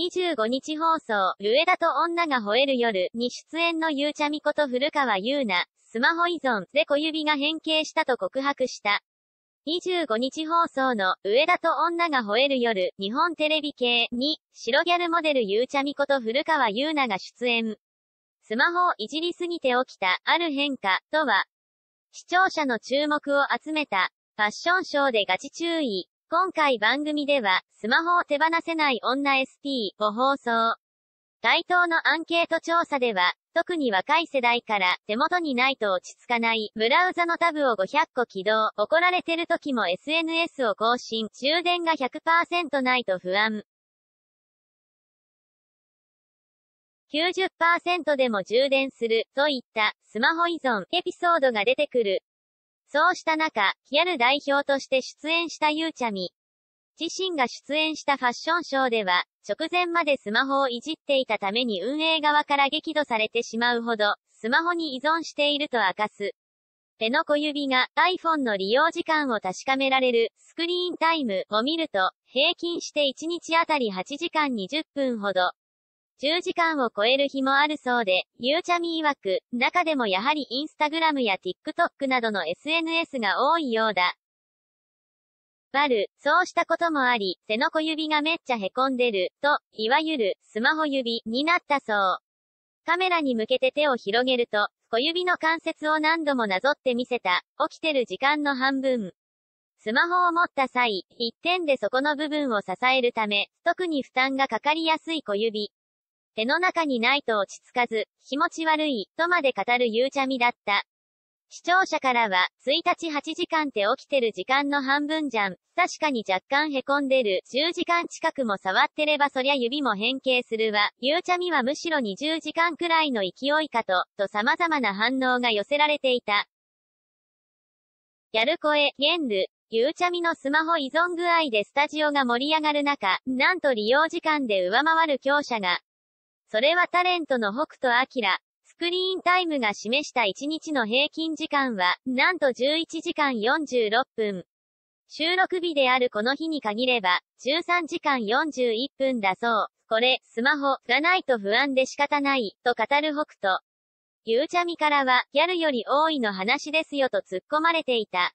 25日放送、ルエダと女が吠える夜に出演のゆうちゃみこと古川優奈、スマホ依存で小指が変形したと告白した。25日放送の、上田と女が吠える夜、日本テレビ系に、白ギャルモデルゆうちゃみこと古川優奈が出演。スマホをいじりすぎて起きた、ある変化、とは、視聴者の注目を集めた、ファッションショーでガチ注意。今回番組では、スマホを手放せない女 SP を放送。該当のアンケート調査では、特に若い世代から、手元にないと落ち着かない、ブラウザのタブを500個起動、怒られてる時も SNS を更新、充電が100%ないと不安。90%でも充電する、といった、スマホ依存、エピソードが出てくる。そうした中、ヒアル代表として出演したゆうちゃみ。自身が出演したファッションショーでは、直前までスマホをいじっていたために運営側から激怒されてしまうほど、スマホに依存していると明かす。手の小指が iPhone の利用時間を確かめられるスクリーンタイムを見ると、平均して1日あたり8時間20分ほど。10時間を超える日もあるそうで、ゆうちゃみ曰く、中でもやはりインスタグラムや TikTok などの SNS が多いようだ。バル、そうしたこともあり、背の小指がめっちゃ凹んでる、と、いわゆる、スマホ指、になったそう。カメラに向けて手を広げると、小指の関節を何度もなぞってみせた、起きてる時間の半分。スマホを持った際、一点でそこの部分を支えるため、特に負担がかかりやすい小指。手の中にないと落ち着かず、気持ち悪い、とまで語るゆうちゃみだった。視聴者からは、1日8時間って起きてる時間の半分じゃん。確かに若干凹んでる。10時間近くも触ってればそりゃ指も変形するわ。ゆうちゃみはむしろ20時間くらいの勢いかと、と様々な反応が寄せられていた。ギャル声、ゲンル、ゆうちゃみのスマホ依存具合でスタジオが盛り上がる中、なんと利用時間で上回る強者が。それはタレントの北斗晶。スクリーンタイムが示した1日の平均時間は、なんと11時間46分。収録日であるこの日に限れば、13時間41分だそう。これ、スマホがないと不安で仕方ない、と語る北斗。ゆうちゃみからは、ギャルより多いの話ですよと突っ込まれていた。